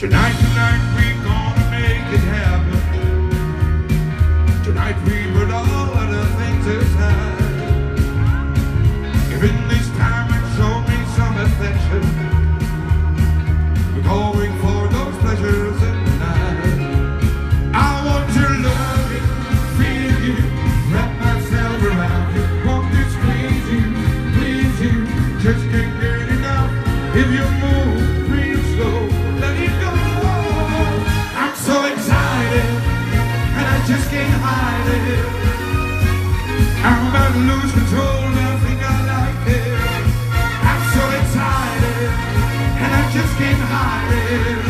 Tonight, tonight, we gonna make it happen. Tonight, we put all other things aside. Given this time and show me some affection. We're going for those pleasures in the night. I want to love you, feel you, wrap myself around you, want to squeeze you, please you, just I'm about to lose control, and I think I like it. I'm so excited, and I just can't hide it.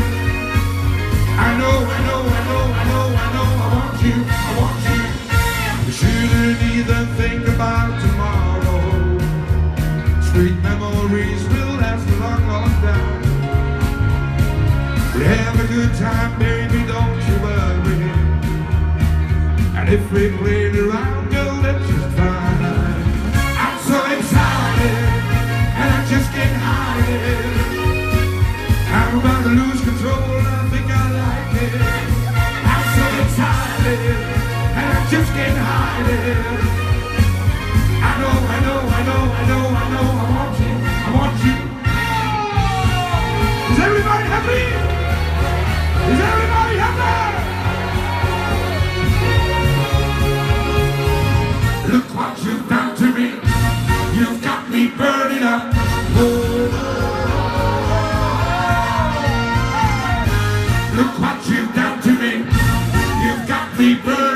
I know, I know, I know, I know, I know, I want you, I want you. We shouldn't even think about tomorrow. Sweet memories will last a long, long time. We have a good time, baby, around, fine. I'm so excited, and I just can't hide it. I'm about to lose control, I think I like it. I'm so excited, and I just can't hide it. I know, I know, I know, I know, I know, I want you've got me burning up. Look what you've done to me, you've got me burning